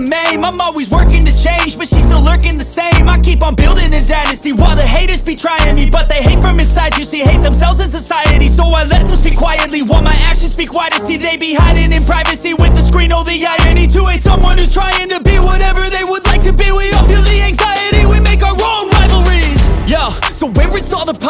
maim. I'm always working to change, but she's still lurking the same. I keep on building a dynasty while the haters be trying me, but they hate from inside. You see, hate themselves in society, so I let them speak quietly while my actions speak wider. See, they be hiding in privacy with the screen. Oh, the irony to hate someone who's trying to be whatever they would